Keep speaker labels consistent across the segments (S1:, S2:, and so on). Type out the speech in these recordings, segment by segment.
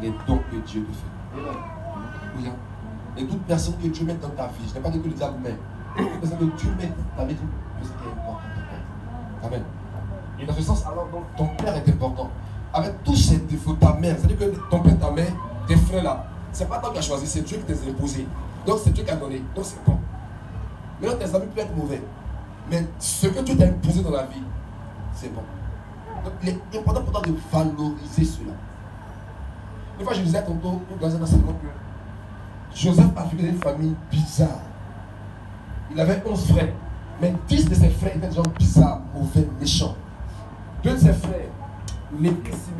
S1: les dons que Dieu te fait. Alléluia. Et toute personne que Dieu met dans ta vie, je n'ai pas dit que le diable met, toute personne que Dieu met dans ta vie, c'est important. Amen. Et dans ce sens, alors, donc, ton père est important. Avec tous ses défauts, ta mère, c'est-à-dire que ton père, ta mère, tes frères là, c'est pas toi qui as choisi, c'est Dieu qui t'a imposé. Donc c'est Dieu qui a donné. Donc c'est bon. Maintenant, tes amis peuvent être mauvais. Mais ce que Dieu t'a imposé dans la vie, c'est bon. Donc il est important pour toi de valoriser cela. Une fois, je disais tantôt dans un enseignement que Joseph a vécu une famille bizarre. Il avait 11 frères. Mais 10 de ses frères étaient des gens bizarres, mauvais, méchants. Deux de ses frères, et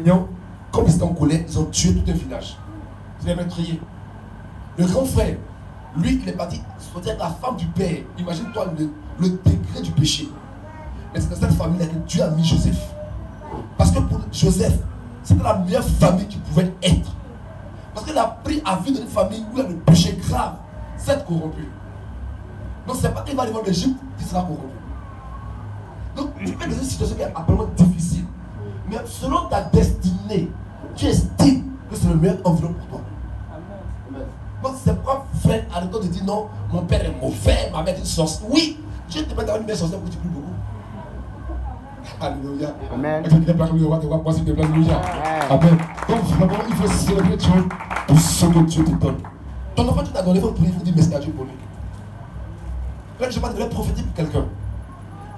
S1: Simeon, comme ils étaient en colère, ils ont tué tout un village. Ils les meurtriers. Le grand frère, lui, il est parti avec la femme du père. Imagine-toi le, le degré du péché. Mais c'est dans cette famille-là que Dieu a mis Joseph. Parce que pour Joseph, c'était la meilleure famille qu'il pouvait être. Parce qu'il a pris à vivre dans une famille où il y a le péché grave, c'est corrompu. Donc c'est pas qu'il va aller voir l'Égypte qui sera corrompu. Donc tu es dans une situation qui est apparemment difficile. Mais selon ta destinée, tu estimes que c'est le meilleur environnement pour toi. Donc c'est pourquoi frère, arrêtons de dire non, mon père est mauvais, ma mère est une sorcière. Oui, Dieu te met dans une mère sorcière pour que tu pries beaucoup. Alléluia.
S2: Amen.
S1: Et on va passer. Amen. Donc vraiment, il faut célébrer Dieu pour ce que Dieu te donne. Ton enfant, tu t'as donné, il faut prier, il faut dire merci à Dieu pour lui. Là, je vais pas devenir prophétique pour quelqu'un.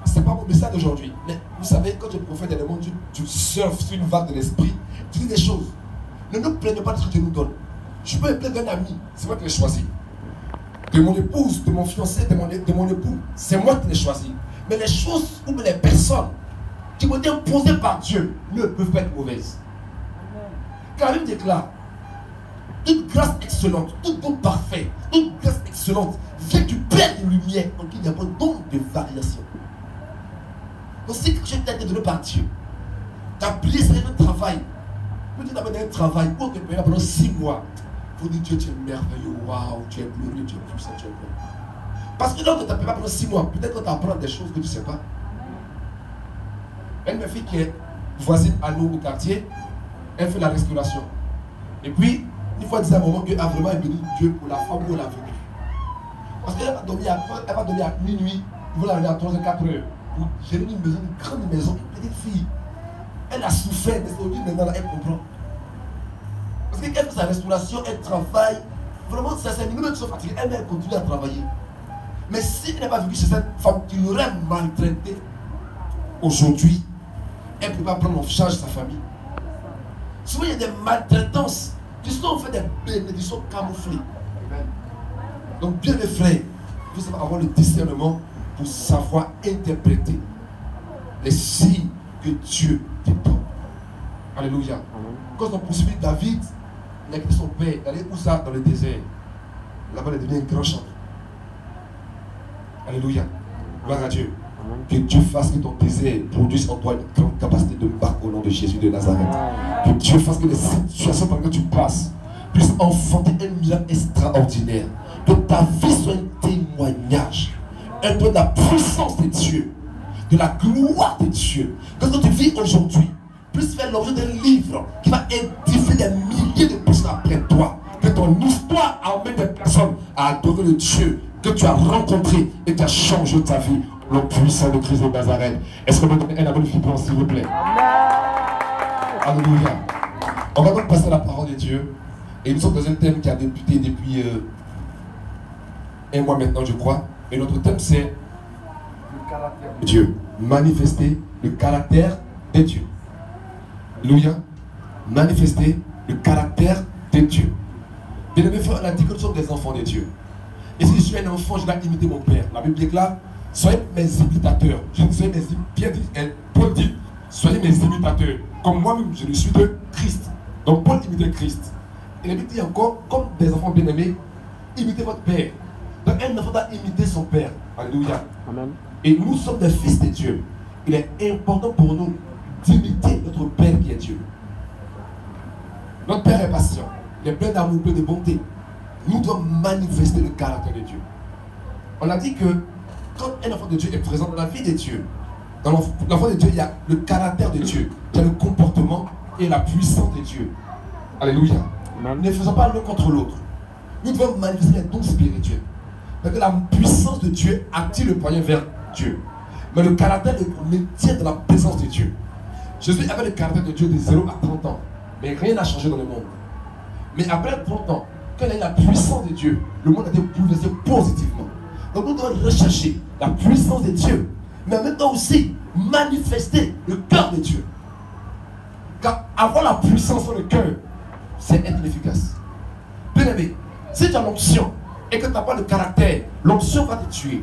S1: Ce n'est pas mon message d'aujourd'hui. Mais vous savez, quand tu prophètes dans le monde, tu, tu surfes sur une vague de l'esprit, tu dis des choses. Ne nous plaignons pas de ce que Dieu nous donne. Je peux me plaindre d'un ami, c'est moi qui l'ai choisi. De mon épouse, de mon fiancé, de mon, de mon époux, c'est moi qui l'ai choisi. Mais les choses ou les personnes qui m'ont été imposées par Dieu ne peuvent pas être mauvaises. Car il déclare toute grâce excellente, tout don parfait, toute grâce excellente vient du Père de lumière, donc il n'y a pas de variation. Donc si quelque chose t'a été donné par Dieu, tu as sur un travail, peut-être tu as un travail pour que pendant six mois, faut dire Dieu, tu es merveilleux, waouh, tu es glorieux, tu es puissant, tu es bon. Parce que donc tu n'as pas pendant six mois, peut-être que tu apprends des choses que tu ne sais pas. Me fille qui est voisine à nous au quartier, elle fait la restauration. Et puis, une fois dit à un moment qu'elle a vraiment béni Dieu pour la femme où elle a vécu. Parce qu'elle va dormir à, elle va dormir à minuit, il va la à 3 h 4 heures. Pour gérer une maison, une grande maison, une petite fille. Elle a souffert, mais aujourd'hui, maintenant, elle comprend. Parce qu'elle fait sa restauration, elle travaille. Vraiment, ça c'est nous-mêmes qui sommes fatigués. Elle, elle continue à travailler. Mais si elle n'a pas vécu chez cette femme qui l'aurait maltraitée, aujourd'hui, elle ne peut pas prendre en charge sa famille. Souvent, il y a des maltraitances qui sont en fait des bénédictions camouflées. Donc, bien mes frères, faut savoir avoir le discernement pour savoir interpréter les signes que Dieu te donne. Alléluia. Quand on poursuit David, il a quitté son père, il allait où ça? Dans le désert. Là-bas, il est devenu un grand chanteur. Alléluia. Gloire à Dieu. Que Dieu fasse que ton désert produise en toi une grande capacité de marque au nom de Jésus de Nazareth. Que Dieu fasse que les situations par lesquelles tu passes puissent enfanter un miracle extraordinaire. Que ta vie soit un témoignage. Un peu de la puissance de Dieu. De la gloire de Dieu. Que ce que tu vis aujourd'hui puisse faire l'objet d'un livre qui va édifier des milliers de personnes après toi. Que ton histoire amène des personnes à adorer le Dieu que tu as rencontré et qui a changé ta vie. Le puissant de Christ de Nazareth. Est-ce que vous donner un amen vibrant, s'il vous plaît? Alléluia. On va donc passer à la parole de Dieu. Et nous sommes dans un thème qui a débuté depuis euh, un mois maintenant, je crois. Et notre thème, c'est de Dieu. Manifester le caractère de Dieu. Alléluia. Manifester le caractère de Dieu. Bien aimé frère, on a dit que nous sommes des enfants de Dieu. Et si je suis un enfant, je dois imiter mon père. La Bible déclare Soyez mes imitateurs. Je ne soyez mes bien dit, Paul dit Soyez mes imitateurs. Comme moi-même, je le suis de Christ. Donc Paul imitait Christ. Il est dit encore, comme des enfants bien-aimés, imitez votre père. Donc un enfant doit imiter son père. Alléluia.
S2: Amen.
S1: Et nous sommes des fils de Dieu. Il est important pour nous d'imiter notre Père qui est Dieu. Notre Père est patient. Il est plein d'amour, plein de bonté. Nous devons manifester le caractère de Dieu. On a dit que quand un enfant de Dieu est présent dans la vie de Dieu, dans l'enf- l'enfant de Dieu, il y a le caractère de Dieu, il y a le comportement et la puissance de Dieu. Alléluia.
S2: Amen.
S1: Ne faisons pas l'un contre l'autre. Nous devons manifester les dons spirituels. Parce que la puissance de Dieu attire le poignet vers Dieu. Mais le caractère le tient dans la présence de Dieu. Jésus avait le caractère de Dieu de 0 à 30 ans. Mais rien n'a changé dans le monde. Mais après 30 ans, quand il a eu la puissance de Dieu, le monde a été bouleversé positivement. Donc nous devons rechercher la puissance de Dieu. Mais en même temps aussi manifester le cœur de Dieu. Car avoir la puissance dans le cœur, c'est être efficace. Bien aimé, si tu as l'onction et que tu n'as pas de caractère, l'onction va te tuer.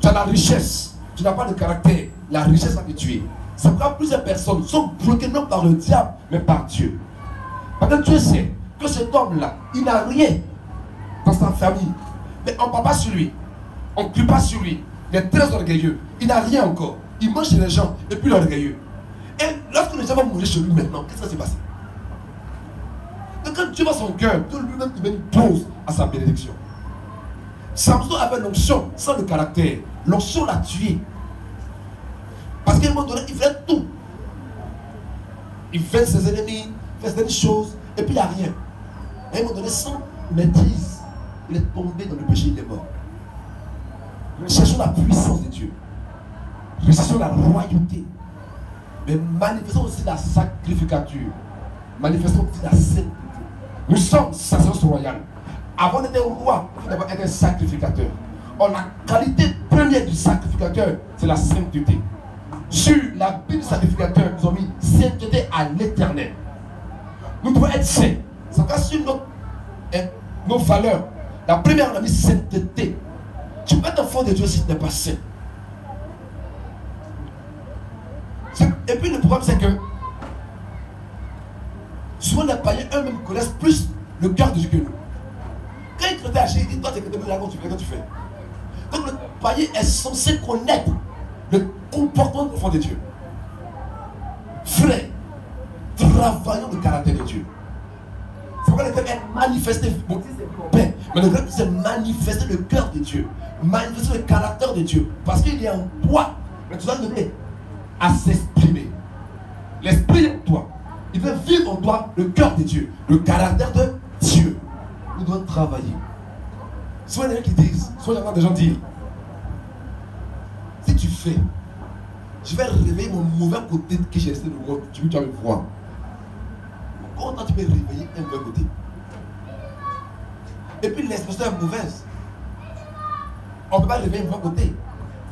S1: Tu as la richesse, tu n'as pas de caractère, la richesse va te tuer. C'est pourquoi plusieurs personnes sont bloquées non par le diable, mais par Dieu. Parce que Dieu sait que cet homme-là, il n'a rien dans sa famille. Mais on ne parle pas sur lui. On ne crie pas sur lui. Il est très orgueilleux. Il n'a rien encore. Il mange chez les gens et puis il est orgueilleux. Et lorsque les gens vont manger chez lui maintenant, qu'est-ce qui va se passer Donc quand Dieu va son cœur, Dieu lui-même il met une pause à sa bénédiction. Samson avait l'onction sans le caractère. L'onction l'a tué. Parce qu'à un moment donné, il fait tout. Il fait ses ennemis, il fait des choses, et puis il n'y a rien. À un moment donné, sans maîtrise, il est tombé dans le péché, il est mort. Recherchons la puissance de Dieu. Recherchons la royauté. Mais manifestons aussi la sacrificature. Manifestons aussi la sainteté. Nous sommes sacerdoce royal. Avant d'être roi, il faut d'abord être un sacrificateur. Or, la qualité première du sacrificateur, c'est la sainteté. Sur la Bible du sacrificateur, nous avons mis sainteté à l'éternel. Nous devons être saints. Ça va sur notre, hein, nos valeurs. La première, on a mis sainteté. Tu peux être enfant de Dieu si tu n'es pas. C'est- Et puis le problème, c'est que souvent les païens eux-mêmes connaissent plus le cœur de Dieu que nous. Quand il te agir, il dit Toi, tu tu fais, comment tu fais? Donc le païen est censé connaître le comportement de l'enfant de Dieu. Frère, travaillons le caractère de Dieu. Pourquoi le cœur est manifesté. Bon, paix. Mais le cœur, c'est manifester le cœur de Dieu. Manifester le caractère de Dieu. Parce qu'il est en toi. Mais tu dois donner à s'exprimer. L'esprit en toi. Il veut vivre en toi le cœur de Dieu. Le caractère de Dieu. Nous devons travailler. Soit il y en a qui disent, soit il y en a des gens dire, si tu fais, je vais réveiller mon mauvais côté que j'ai laissé le monde, tu, me voir. Comment tu peux réveiller un mauvais côté? Et puis l'expression est mauvaise. On ne peut pas réveiller un côté.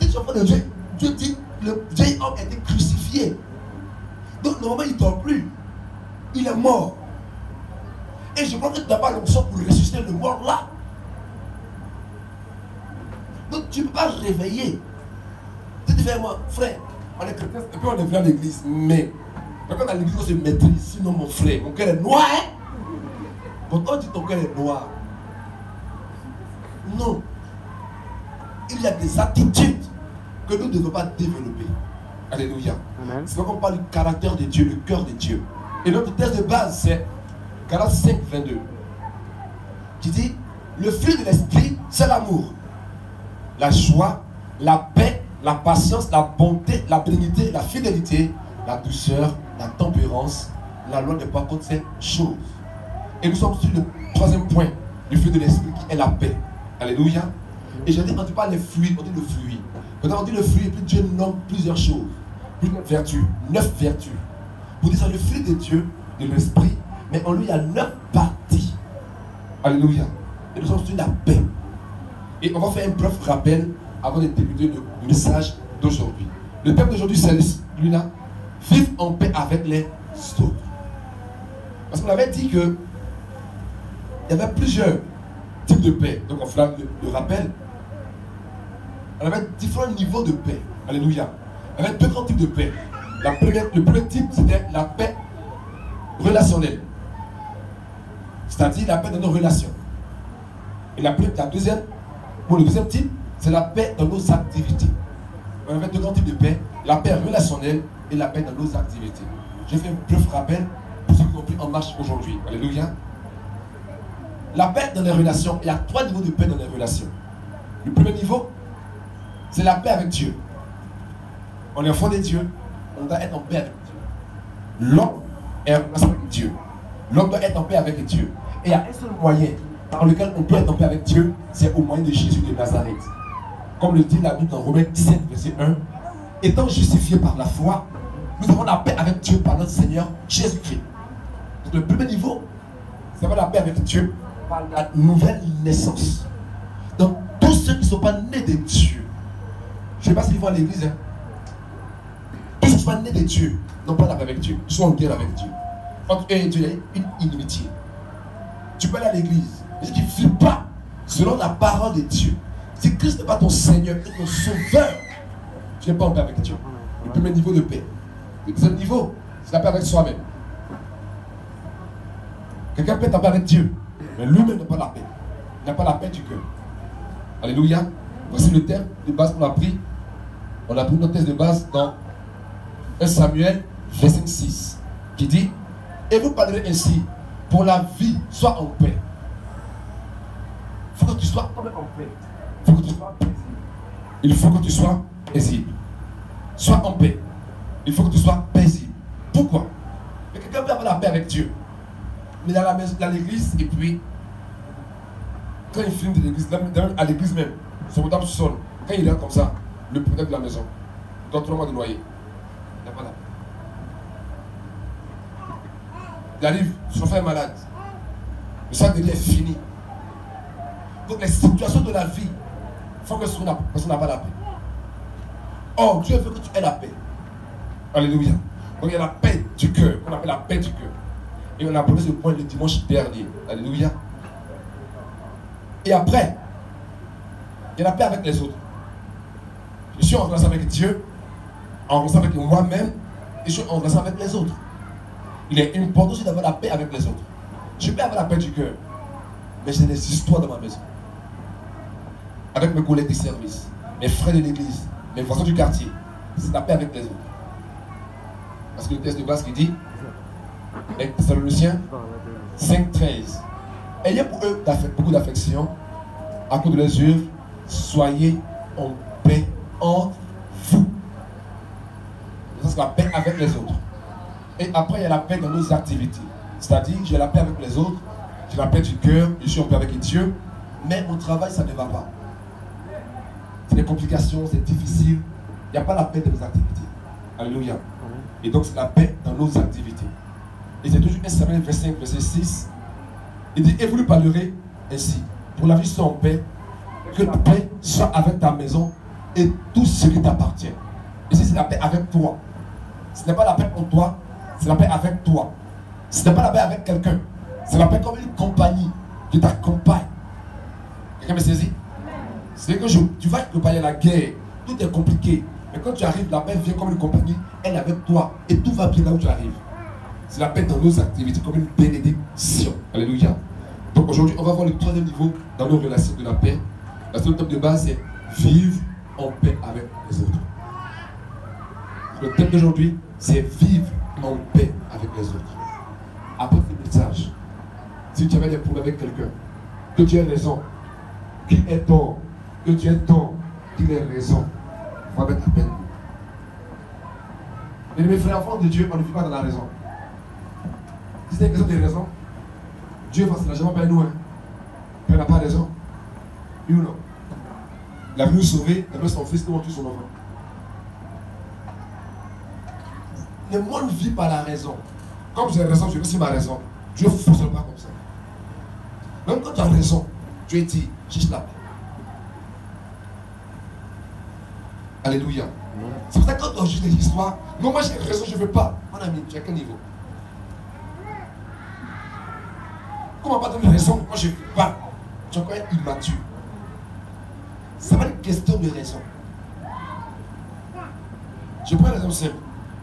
S1: Si tu es enfant de Dieu, Dieu dit le vieil homme a été crucifié. Donc normalement il ne dort plus. Il est mort. Et je crois que tu n'as pas l'onction pour ressusciter le mort là. Donc tu ne peux pas réveiller. Tu fais, moi, frère, on est chrétien, et puis on est venu à l'église. Mais quand on à l'église, on se maîtrise. Sinon, mon frère, mon cœur est noir. Hein? Pourtant, on dit ton cœur est noir? Non. Il y a des attitudes que nous ne devons pas développer. Alléluia. C'est pourquoi on parle du caractère de Dieu, le cœur de Dieu. Et notre texte de base, c'est Galates 5, 22. Qui dit Le fruit de l'esprit, c'est l'amour, la joie, la paix, la patience, la bonté, la bénignité, la fidélité, la douceur, la tempérance. La loi n'est pas contre ces choses. Et nous sommes sur le troisième point du fruit de l'esprit qui est la paix. Alléluia. Et j'ai dit, on ne dit pas les fruits, on dit le fruit. Quand on dit le fruit, puis Dieu nomme plusieurs choses, vertus, neuf vertus. Pour dire ça, le fruit de Dieu, de l'esprit, mais en lui, il y a neuf parties. Alléluia. Et nous sommes sur la paix. Et on va faire un bref rappel avant de débuter le message d'aujourd'hui. Le thème d'aujourd'hui, c'est celui-là. Vivre en paix avec les autres. Parce qu'on avait dit que il y avait plusieurs types de paix. Donc on fera le, le rappel. On avait différents niveaux de paix. Alléluia. Y avait deux grands types de paix. Le premier type, c'était la paix relationnelle. C'est-à-dire la paix dans nos relations. Et la, la deuxième, pour le deuxième type, c'est la paix dans nos activités. On avait deux grands types de paix, la paix relationnelle et la paix dans nos activités. Je fais un bref rappel pour ceux qui ont pris en marche aujourd'hui. Alléluia. La paix dans les relations, il y a trois niveaux de paix dans les relations. Le premier niveau, c'est la paix avec Dieu. On est enfant de Dieu, on doit être en paix avec Dieu. L'homme est en paix avec Dieu. L'homme doit être en paix avec Dieu. Et il y a un seul moyen par lequel on peut être en paix avec Dieu, c'est au moyen de Jésus de Nazareth. Comme le dit la Bible dans Romains 17, verset 1, étant justifiés par la foi, nous avons la paix avec Dieu par notre Seigneur Jésus-Christ. Le premier niveau, c'est la paix avec Dieu par la nouvelle naissance. Donc, tous ceux qui ne sont pas nés de Dieu, je ne sais pas s'ils vont à l'église, hein. tous ceux qui sont nés de Dieu n'ont pas la paix avec Dieu, sont en guerre avec Dieu. Entre eux et Dieu, il y a une inimitié. Tu peux aller à l'église, mais tu ne vis pas selon la parole de Dieu, si Christ n'est pas ton Seigneur et ton Sauveur, tu n'es pas en paix avec Dieu. Le premier niveau de paix. Le deuxième niveau, c'est la paix avec soi-même. Quelqu'un peut être avec Dieu, mais lui-même n'a pas la paix. Il n'a pas la paix du cœur. Alléluia. Voici le thème de base qu'on a pris. On a pris notre thèse de base dans 1 Samuel, verset 6, qui dit Et vous parlerez ainsi, pour la vie, sois en paix. Il faut que tu sois en paix. Il faut que tu sois paisible. Il faut que tu sois paisible. Sois en paix. Il faut que tu sois paisible. Pourquoi? Mais quelqu'un peut avoir la paix avec Dieu. Mais dans l'église, et puis, quand il finit de l'église, à l'église même, son madame sonne. Quand il est comme ça, le protège de la maison, trois mois de loyer. Il n'a pas la paix. Il arrive, son frère est malade. Le sac de est fini. Donc les situations de la vie font que ce personne n'a pas la paix. Or, Dieu veut que tu aies la paix. Alléluia. Donc il y a la paix du cœur, qu'on appelle la paix du cœur. Et on a abordé ce point le dimanche dernier. Alléluia. Et après, il y a la paix avec les autres. Je suis en relation avec Dieu, en relation avec moi-même, et je suis en relation avec les autres. Il est important aussi d'avoir la paix avec les autres. Je peux avoir la paix du cœur, mais j'ai des histoires dans ma maison. Avec mes collègues de service, mes frères de l'église, mes voisins du quartier. C'est la paix avec les autres. Parce que le texte de base qui dit, les Thessaloniciens 5.13, ayez pour eux beaucoup d'affection, à cause de leurs œuvres, soyez en paix entre vous. C'est la paix avec les autres. Et après, il y a la paix dans nos activités. C'est-à-dire, j'ai la paix avec les autres, j'ai la paix du cœur, je suis en paix avec Dieu, mais mon travail, ça ne va pas. C'est des complications, c'est difficile. Il n'y a pas la paix dans nos activités. Alléluia. Et donc, c'est la paix dans nos activités. Et c'est toujours 1 Samuel, verset 5, verset 6. Il dit, et vous lui parlerez ainsi. Pour la vie soit en paix, que la paix soit avec ta maison et tout ce qui t'appartient. Ici, c'est la paix avec toi. Ce n'est pas la paix pour toi, c'est la paix avec toi. Ce n'est pas la paix avec quelqu'un. C'est la paix comme une compagnie qui t'accompagne. Quelqu'un me saisit? C'est que tu vas accompagner la guerre. Tout est compliqué. Mais quand tu arrives, la paix vient comme une compagnie. Elle est avec toi. Et tout va bien là où tu arrives. C'est la paix dans nos activités comme une bénédiction. Alléluia. Donc aujourd'hui, on va voir le troisième niveau dans nos relations de la paix. La seule thème de base, c'est vivre en paix avec les autres. Le thème d'aujourd'hui, c'est vivre en paix avec les autres. Après ce message, si tu avais des problèmes avec quelqu'un, que tu aies raison, qu'il est tort, que tu aies tort, qu'il ait raison, va mettre la peine. Et mes frères, enfants de Dieu, on ne vit pas dans la raison. Si c'est une question de raison, Dieu va se largement pas nous. Hein. N'a pas raison. Oui ou non Il a voulu sauver, voulu son fils, comment tuer son enfant. Le monde vit par la raison. Comme j'ai raison, je aussi ma raison. Dieu ne fonctionne pas comme ça. Même quand tu as raison, Dieu dit, cherche la paix. Alléluia. C'est pour ça que quand on juge des histoires, non, moi j'ai raison, je ne veux pas. Mon ami, tu as quel niveau? Comment pas donner raison Moi je ne veux pas. Tu es encore immature. C'est pas une question de raison. Je prends l'exemple simple.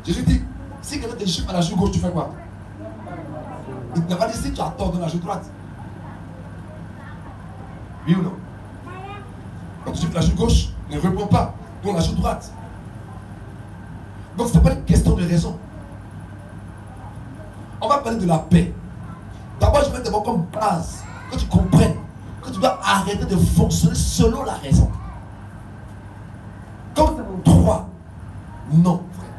S1: Jésus dit, si quelqu'un te chute à la joue gauche, tu fais quoi? Il n'a pas dit si tu as tort dans la joue droite. Oui ou non? Quand tu que la joue gauche ne répond pas, donc la joue droite. Donc ce n'est pas une question de raison. On va parler de la paix. D'abord, je vais te comme base que tu comprennes que tu dois arrêter de fonctionner selon la raison. Comme droit. Non, frère.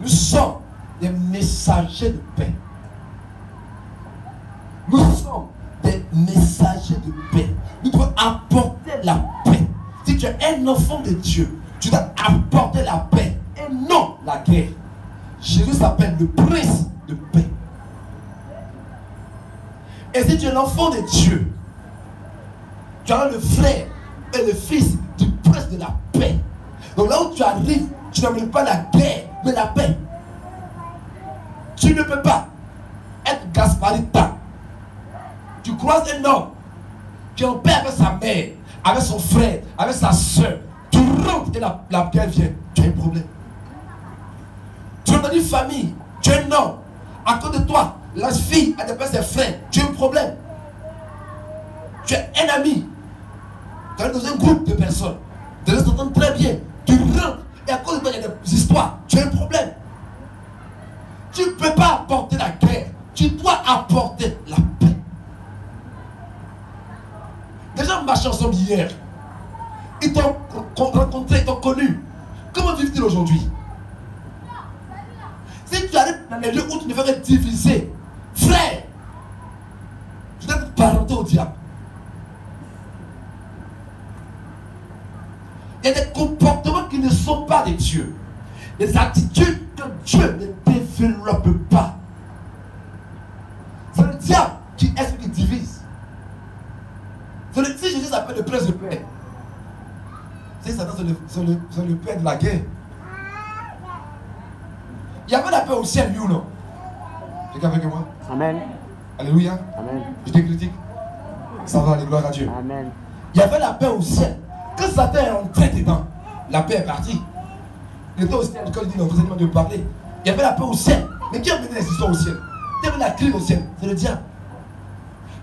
S1: Nous sommes des messagers de paix. Nous sommes des messagers de paix. Nous devons apporter la paix. Si tu es un enfant de Dieu, tu dois apporter la paix et non la guerre. Jésus s'appelle le prince de paix. Et si tu es l'enfant de Dieu, tu as le frère et le fils du prince de la paix. Donc là où tu arrives, tu n'amènes pas la guerre, mais la paix. Tu ne peux pas être Gasparita. Tu croises un homme qui est en paix avec sa mère, avec son frère, avec sa soeur. Tu rentres et la, la guerre vient. Tu as un problème. Tu es dans une famille, tu es un homme. À cause de toi, la fille a des ses frères. Tu as un problème. Tu es un ami. Tu es dans un groupe de personnes. Tu les entends très bien. Tu rentres et à cause de toi, il y a des histoires. Tu as un problème. Tu ne peux pas apporter la guerre. Tu dois apporter la paix. Des gens marchent ensemble hier. Ils t'ont rencontré, ils t'ont connu. Comment vivent-ils aujourd'hui? Si tu arrives dans les lieux où tu ne veux être divisé, frère, tu dois être parenté au diable. Il y a des comportements qui ne sont pas de Dieu. Des attitudes que Dieu ne développe pas. C'est le diable qui est ce qui divise. C'est le, si Jésus s'appelle le prince de paix, c'est Satan, c'est le, le, le père de la guerre. Il y avait la paix au ciel, lui ou non? Quelqu'un avec moi?
S2: Amen.
S1: Alléluia.
S2: Amen.
S1: Je te critique. Ça va, les gloires à Dieu.
S2: Amen.
S1: Il y avait la paix au ciel. Quand Satan est entré dedans, la paix est partie. Il était au ciel quand il dit l'enseignement de parler. Il y avait la paix au ciel. Mais qui a mené les histoires au ciel? Qui a mené la crise au ciel? C'est le diable.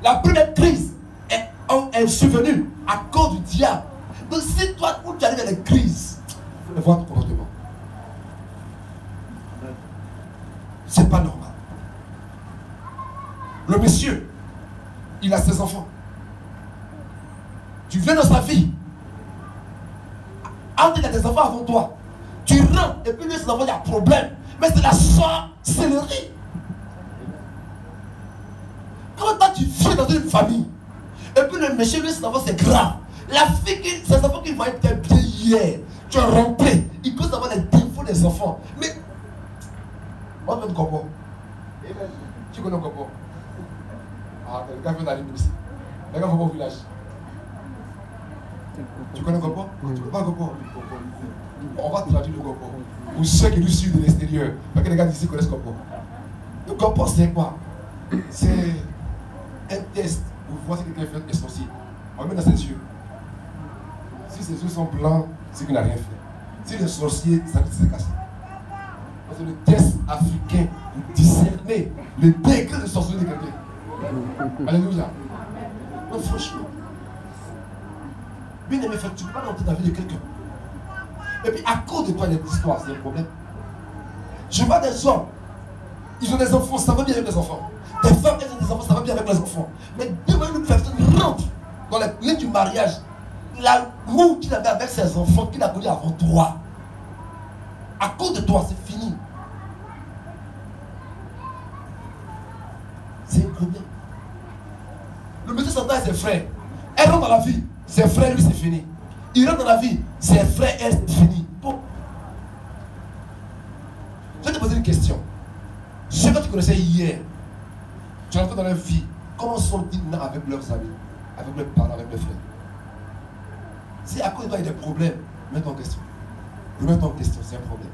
S1: La première crise est, est survenue à cause du diable. Donc si toi, où tu arrives à la crise, il faut voir ton comportement. C'est pas normal. Le monsieur, il a ses enfants. Tu viens dans sa vie. Entre des enfants avant toi. Tu rentres et puis lui, ses enfants, il y a problème. Mais c'est la sorcellerie. Comment toi tu viens dans une famille et puis le monsieur, lui, ses enfants, c'est grave. La fille, qui, ses enfants qui voyaient bien hier, tu es rentré. Il peut avoir les défauts des enfants. Mais, on te Gobo. Tu connais Gobo Ah, le gars vient d'aller ici. Le va au village. Tu connais Gobo Tu connais pas Gobo On va traduire le Gobo. Ou ceux qui nous suivent de l'extérieur. Parce que les gars d'ici connaissent Gobo. Le Gobo, c'est quoi? C'est un test pour voir si quelqu'un fait sorcier. On met dans ses yeux. Si ses yeux sont blancs, c'est qu'il n'a rien fait. Si le sorcier, ça s'est cassé. C'est le test africain pour discerner le degré de sorcellerie de quelqu'un. Alléluia. Non, franchement. Bien aimé, tu ne peux pas rentrer dans la vie de quelqu'un. Et puis, à cause de toi, il y a histoires, c'est un problème. Je vois des hommes, ils ont des enfants, ça va bien avec les enfants. Des femmes, elles ont des enfants, ça va bien avec les enfants. Mais demain, une personne rentre dans la ligne du mariage, l'amour qu'il avait avec ses enfants, qu'il a connu avant toi. À cause de toi, c'est fini. C'est un problème. Le monsieur s'entend avec ses frères. Elle rentre dans la vie. Ses frères, lui, c'est fini. Il rentre dans la vie. Ses frères, elle, c'est fini. Bon. Je vais te poser une question. Ceux que tu connaissais hier, tu rentres dans leur vie. Comment sont-ils avec leurs amis, avec leurs parents, avec leurs frères? Si à cause de toi il y a des problèmes, mets en question. Remets en question, c'est un problème.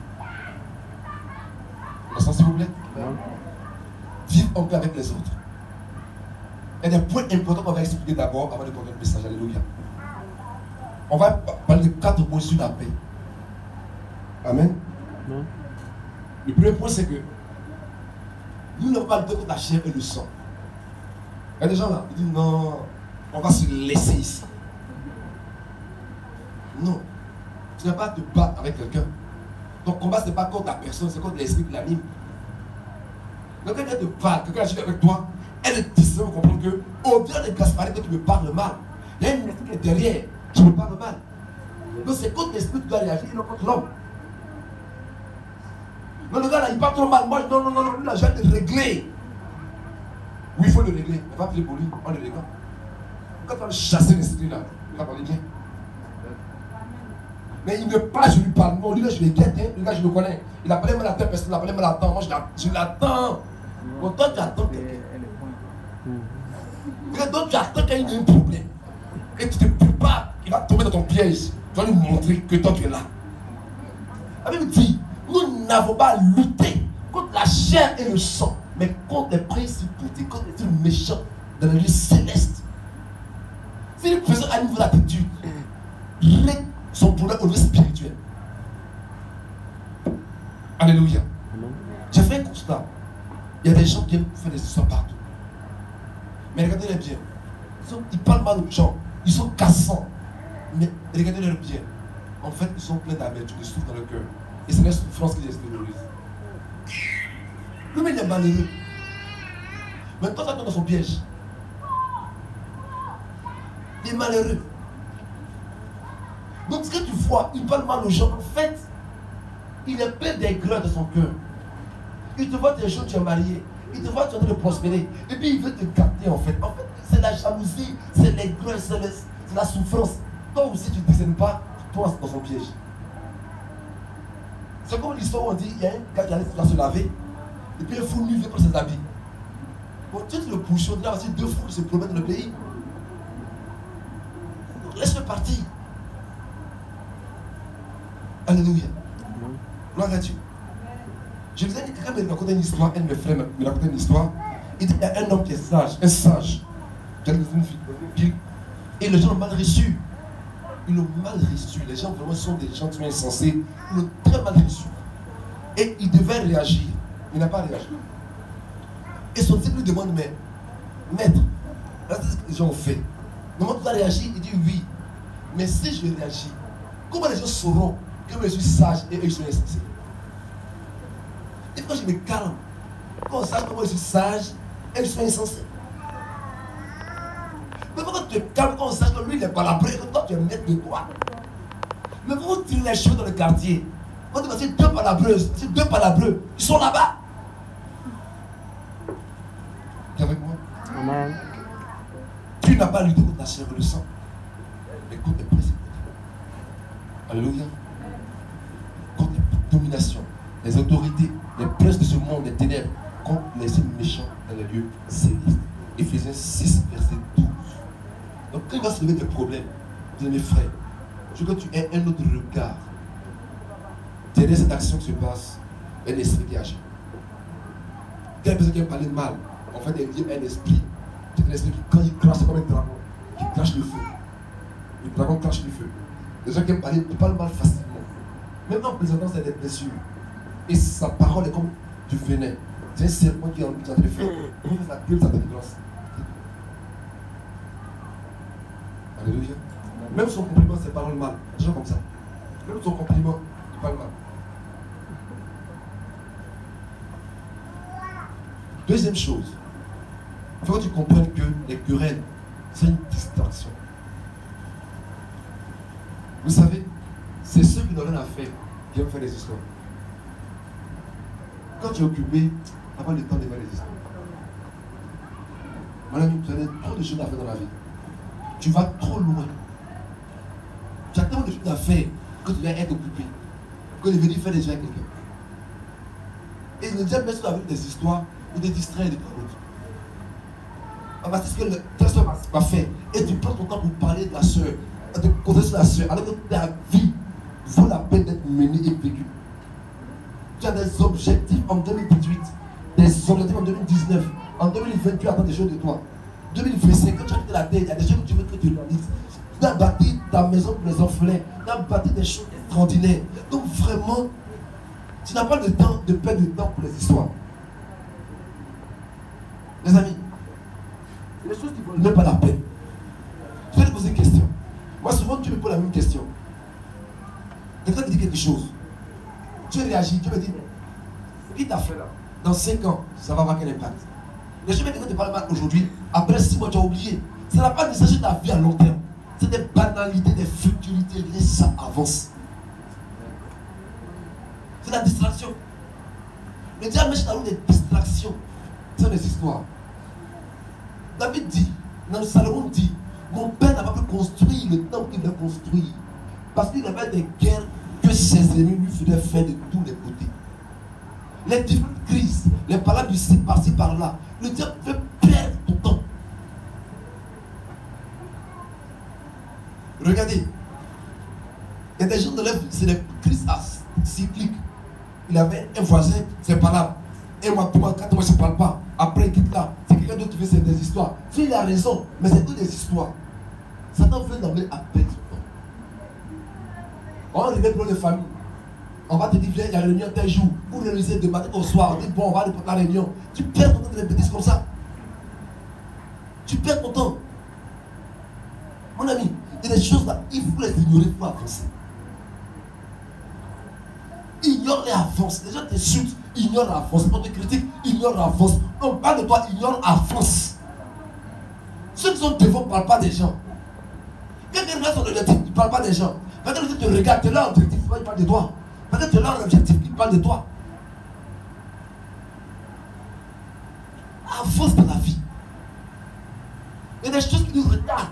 S1: Vous s'il vous plaît Vivre en paix avec les autres. Il y a des points importants qu'on va expliquer d'abord avant de donner le message. Alléluia. On va parler de quatre points sur la paix. Amen. Le premier point, c'est que nous n'avons pas le temps de la chair et le sang. Il y a des gens là, ils disent non, on va se laisser ici. Non. Tu n'as pas à te battre avec quelqu'un. Ton combat, ce n'est pas contre la personne, c'est contre l'esprit qui l'anime. Donc, quelqu'un te parle, quelqu'un agit avec toi, elle est décidée de comprendre que, au-delà de Gasparin, que tu me parles mal, il y a une esprit qui est derrière qui me parle mal. Donc, c'est contre l'esprit que tu dois réagir, non contre l'homme. Non, le gars là, il parle trop mal. Moi, non, non, non, non, lui là, je vais te régler. Oui, il faut le régler. Mais pas prier pour lui, on le règle. Quand tu vas chasser l'esprit là, il va parler bien. Mais il ne parle, je lui parle. Non, lui là, je le guette. Hein. Le gars, je le connais. Il a parlé mal à telle personne, il a parlé mal à temps. Moi, je l'attends. Toi, tu attends quelqu'un. Donc, tu attends qu'il y ait un problème. Et tu ne te pas, il va tomber dans ton piège. Tu vas lui montrer que toi, tu es là. La Bible dit nous n'avons pas à lutter contre la chair et le sang, mais contre les principautés, contre les méchants dans la vie céleste. Si les personnes à niveau d'attitude règlent son problème au niveau spirituel. Alléluia. J'ai fait un constat. Il y a des gens qui aiment faire des histoires partout. Mais regardez-les bien. Ils, parlent mal aux gens. Ils sont cassants. Mais regardez-les bien. En fait, ils sont pleins d'amertume, de souffrent dans le cœur. Et c'est la souffrance qui les extériorise. Lui-même, il est malheureux? Mais toi, ça dans son piège. Il est malheureux. Donc, ce que tu vois, il parle mal aux gens. En fait, il est plein d'aigreur de son cœur. Il te voit des choses, tu es marié. Il te voit, tu es en train de prospérer. Et puis, il veut te capter, en fait. En fait, c'est la jalousie, c'est l'aigreur, c'est la souffrance. Toi aussi, tu ne discernes pas, c'est dans son piège. C'est comme l'histoire où on dit il y a un gars qui allait se laver, et puis un fou nu vient pour ses habits. Bon, tu le poussons, là, voici deux fous qui se promènent dans le pays. Laisse-le partir. Alléluia. Gloire à Dieu. Je vous ai dit, quelqu'un me racontait une histoire, un de mes frères me racontait une histoire. Il dit, il y a un homme qui est sage, un sage, qui a une et les gens l'ont mal reçu. Ils l'ont mal reçu. Les gens vraiment sont des gens insensés. Ils l'ont très mal reçu. Et il devait réagir. Il n'a pas réagi. Et son disciple lui demande, mais maître, c'est ce que les gens ont fait. Normalement, tu réagir Il dit oui. Mais si je réagis, comment les gens sauront que je suis sage et eux ils sont insensés? Et quand je me calme, qu'on sache comment je suis sage et ils sont insensés. Tu te calmes on sache que lui, il est palabré, que toi, tu es maître de toi Mais vous tirez les cheveux dans le quartier. On dit, c'est deux palabreuses, c'est deux palabreux. Ils sont là-bas. Tu es avec moi? Amen. Tu n'as pas lutté contre la chair et le sang, mais contre les principautés. Alléluia. Contre les dominations, les autorités, les princes de ce monde, les ténèbres, contre les méchants dans les lieux célestes. Éphésiens 6, verset 12. Donc quand il va se lever des problèmes, mes frères, je veux que tu aies un autre regard. Derrière cette action qui se passe, un esprit qui agit. Quelle personne qui aime parler mal, en fait, il y a un esprit. C'est un esprit qui, quand il crache, c'est comme un dragon, qui crache le feu. Le dragon crache le feu. Les gens qui aiment parler, ils parlent mal facilement. Même en présentant, c'est des blessures. Et sa parole est comme du venin. C'est un serpent qui est en train de faire. Il fait sa gueule, sa délivrance. Alléluia. Même son compliment, c'est parole mal. Des gens comme ça. Même son compliment, il parle mal. Deuxième chose, il faut que tu comprennes que les querelles, c'est une distraction. Vous savez, c'est ceux qui n'ont rien à faire qui vont faire des histoires. Quand tu es occupé, pas le temps de faire des histoires. Mon ami, tu as trop de choses à faire dans la vie tu vas trop loin. Tellement de choses à faire que tu dois être occupé. Que de venir faire des gens à quelqu'un. Et le diable met sur avec des histoires ou des distraire des paroles. Ah bah, c'est ce que le pasteur va faire. Et tu prends ton temps pour parler de la soeur, de causer sur la soeur, alors que ta vie vaut la peine d'être menée et vécue. Tu as des objectifs en 2018, des objectifs en 2019, en 2020, tu attends des choses de toi. 2025, quand tu as la terre, il y a des choses que tu veux que tu réalises. Tu dois bâtir ta maison pour les orphelins. Tu dois bâtir des choses extraordinaires. Donc vraiment, tu n'as pas de temps de perdre de temps pour les histoires. Les amis, les choses qui ne pas la peine. lui pose la même question. Quelqu'un qui dit quelque chose. Tu réagis, tu me dis, qui t'a fait là Dans 5 ans, ça va avoir quel impact? Les gens qui te parlent mal aujourd'hui, après 6 mois, tu as oublié. Ça n'a pas nécessité ta vie à long terme. C'est des banalités, des futilités. Laisse ça avance. C'est la distraction. Le diable met dans des distractions. C'est des histoires. David dit, dans le Salomon dit, mon père n'a pas pu construire le temple qu'il voulait construire. Parce qu'il avait des guerres que ses ennemis lui faisaient faire de tous les côtés. Les différentes crises, les paroles du ci par-ci par-là. Le diable fait perdre ton temps. Regardez. Il y a des gens de l'œuvre, c'est des crises cycliques. Il avait un voisin, c'est pas là. Mois, deux mois, quatre mois, je ne parle pas. Après, il quitte là. C'est quelqu'un d'autre qui fait des histoires. Si il a raison, mais c'est toutes des histoires. Satan veut d'emmener à temps. On va arriver pour les familles. On va te dire, viens, il y a une réunion tel jour. Pour réaliser de matin au soir. On dit, bon, on va aller pour la réunion. Tu perds ton temps de bêtises comme ça. Tu perds ton temps. Mon ami, il y a des choses là, il faut les ignorer, faut avancer. Ignore les avances. Les gens t'insultent, ignore avance. On te critique, ignore avance. On parle de toi, ignore avance. Ceux qui sont devant ne parlent pas des gens. Quelqu'un regarde son objectif, il ne parle pas des gens. Quand quelqu'un te regarde, tu es là objectif, il parle de toi. Quand tu es là objectif, il parle de toi. Avance dans la vie. Il y a des choses qui nous retardent.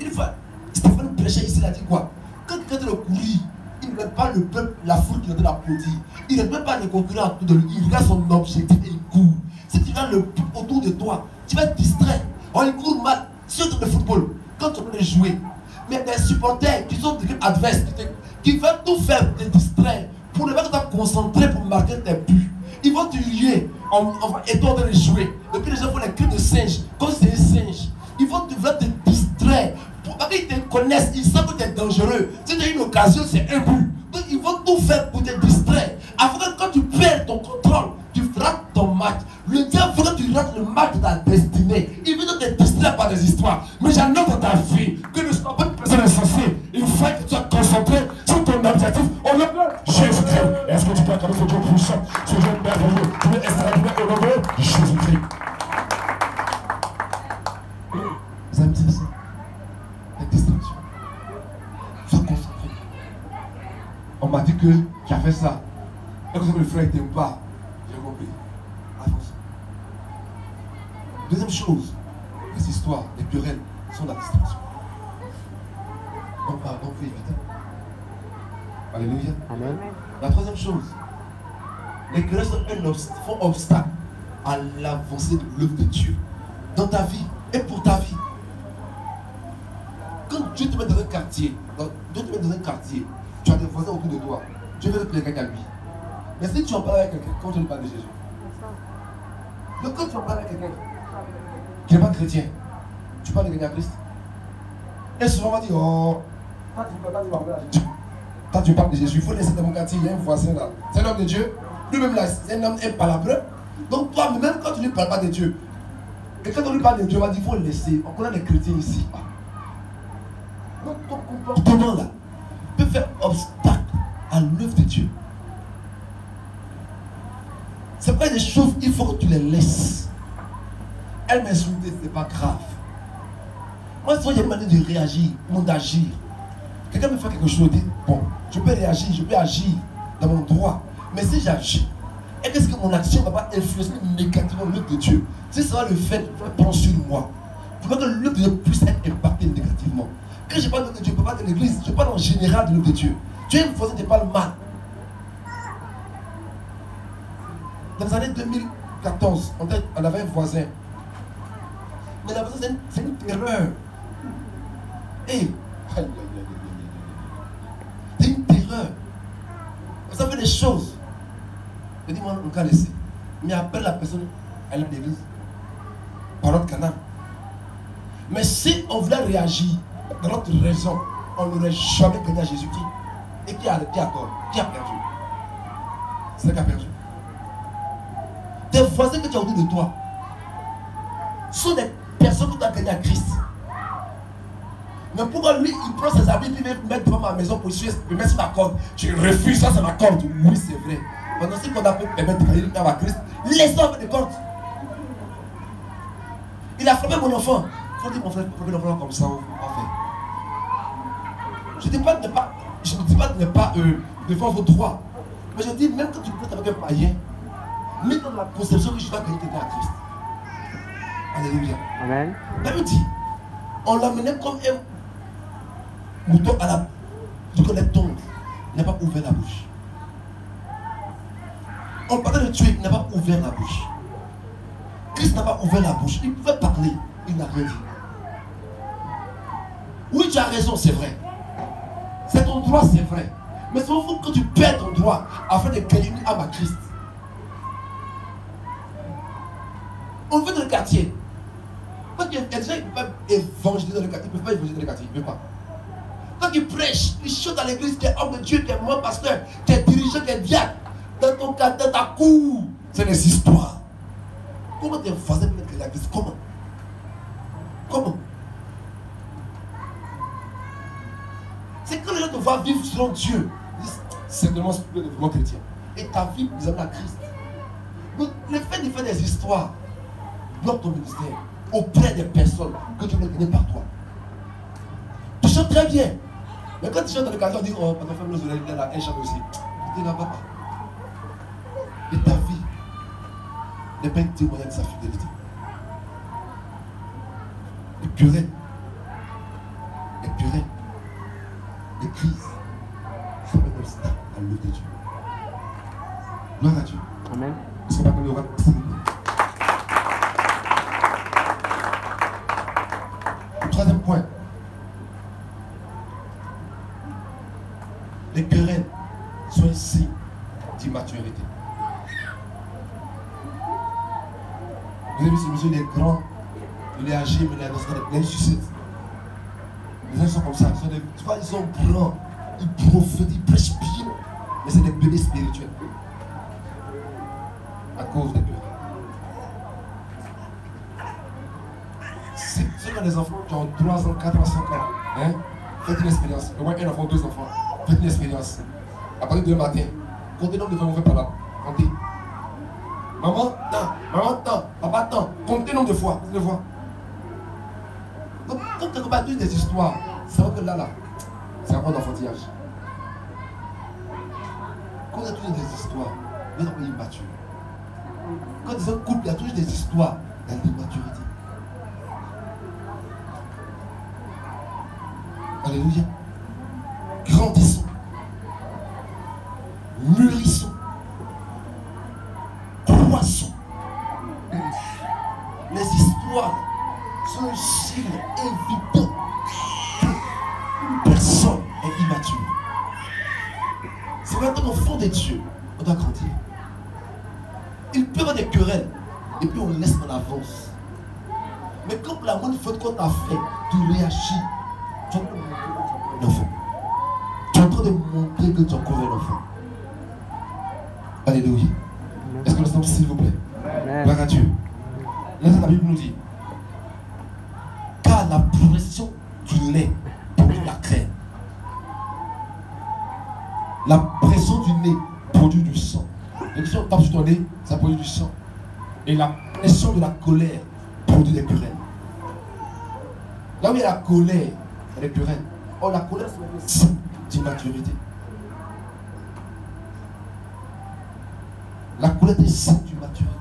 S1: Une fois, Stéphane prêchait ici, il a dit quoi? Quand quelqu'un le courir, il ne regarde pas le peuple, la foule qui est en train d'applaudir. Il ne regarde pas les concurrents autour de lui. Il regarde son objectif et il court. Si tu regardes le autour de toi, tu vas être distrait. On il court mal. Surtout le football, quand tu veux jouer. Mais des supporters qui sont l'équipe adverse, qui veulent tout faire pour te distraire, pour ne pas te concentrer pour marquer tes buts. Ils vont te lier et toi de jouer. Et puis les gens font les cris de singe, dangereux. Une occasion, c'est un but. L'avancée de l'œuvre de Dieu dans ta vie et pour ta vie. Quand Dieu te met dans un quartier, Dieu te dans un quartier, tu as des voisins autour de toi, Dieu veut te plaire à lui. Mais si tu en parles avec quelqu'un, quand tu ne parles de Jésus, donc quand tu en parles avec quelqu'un qui n'est pas chrétien, tu parles de quelqu'un à Christ? Et souvent on va dire, oh, quand tu parles de Jésus, il faut laisser dans mon quartier, il y a un voisin là. C'est un homme de Dieu. Lui-même là, c'est un homme impalabreux. Donc toi, même quand tu ne parles pas de Dieu, et quand on lui parle de Dieu, on va dire, il faut le laisser. On connaît des chrétiens ici. Donc ton comportement là peut faire obstacle à l'œuvre de Dieu. C'est pas des choses, il faut que tu les laisses. Elle ce n'est pas grave. Moi, a une manière de réagir, ou d'agir. Quelqu'un me fait quelque chose, dit, bon, je peux réagir, je peux agir dans mon droit. Mais si j'agis, est-ce que mon action va pas influencer négativement l'œuvre de Dieu? Si ça va le faire prendre sur moi, pour que l'œuvre de Dieu puisse être impactée négativement. Quand je parle de Dieu, je parle de l'église, je parle en général de l'œuvre de Dieu. Dieu une fois, tu parles mal. Dans les années 2014, on avait un voisin. Mais la voisin, c'est une, terreur. Et, c'est une terreur. Ça fait des choses. Je dis, moi, on peut laisser. Mais après, la personne, elle est l'église. Par notre canal. Mais si on voulait réagir dans notre raison, on n'aurait jamais gagné à Jésus-Christ. Et qui a, qui a Qui a perdu? C'est qui a perdu. Tes voisins que tu as autour de toi sont des personnes qui ont gagné à Christ. Mais pourquoi lui, il prend ses habits, puis il mettre devant ma maison pour suivre, il met sur ma corde. Tu refuses, ça c'est ma corde. Oui, c'est vrai. Pendant ce qu'on a pu permettre de à Christ, avec des cordes. Il a frappé mon enfant. Il faut dire mon frère, frapper l'enfant comme ça, on. Je ne dis pas de ne pas, je ne dis pas de ne pas euh, défendre vos droits. Mais je dis, même quand tu peux avec un païen, mets dans la conception que je dois gagner à Christ. Alléluia.
S2: Amen.
S1: David dit, on l'amenait comme un mouton à la du tombe. Il n'a pas ouvert la bouche. On parlait de tuer, il n'a pas ouvert la bouche. Christ n'a pas ouvert la bouche. Il pouvait parler, il n'a rien dit. Oui, tu as raison, c'est vrai. C'est ton droit, c'est vrai. Mais c'est faut que tu perds ton droit afin de gagner une âme à Christ. On veut dans le quartier. Il y a des gens qui ne peuvent pas évangéliser dans le quartier. Ils ne peuvent pas évangéliser dans le quartier. Ils ne peuvent pas. Quand ils prêchent, ils chantent dans l'église, tu es homme de Dieu, tu es mon pasteur, tu es dirigeant, tu es diacre. Dans ton quartier, dans ta cour. C'est des histoires. Comment tu es voisin pour être l'église Comment? Comment? C'est quand les gens te voient vivre selon Dieu. C'est vraiment vraiment chrétien. Et ta vie vous amène à Christ. Donc, le fait de faire des histoires bloque ton ministère auprès des personnes que tu veux gagner par toi. Tu chantes très bien. Mais quand tu chantes dans le quartier, on dit Oh, pendant femme, nos oreilles, là, elle chante aussi. Tu n'as pas. Et n'est pas un témoignage de sa fidélité. Les querelles, les querelles, les crises, ça met un obstacle à l'œuvre de Dieu. Gloire à Dieu.
S2: Amen.
S1: Est-ce qu'on va donner au rap Troisième point. Les querelles sont un signe d'immaturité. Vous avez vu ce monsieur, il est grand, il est âgé, mais il a des. Les gens sont comme ça. Ils sont des, tu vois, ils sont grands, ils prophétisent, ils prêchent bien, mais c'est des bébés spirituels. À cause des querelles. C'est c'est quand les enfants qui ont 3 ans, 4 ans, 5 ans, hein, faites une expérience. Au moins un enfant, deux enfants. Faites une expérience. À partir de matin, comptez le nombre de où vous faites par là. Comptez. Maman, tant. Maman, tant. Papa, tant. Comptez nombre de fois. Vous de fois. Donc, quand quelque part tous des histoires, c'est vrai que là, là, c'est un point d'enfantillage. Quand y a toujours des histoires, il y a une immature. Quand ils sont couple, il y a toujours des histoires, il y a. Alléluia. Et la pression de la colère produit des querelles. Là où il y a la colère, il y a des. Or, la colère, c'est d'immaturité. La colère est signe d'immaturité.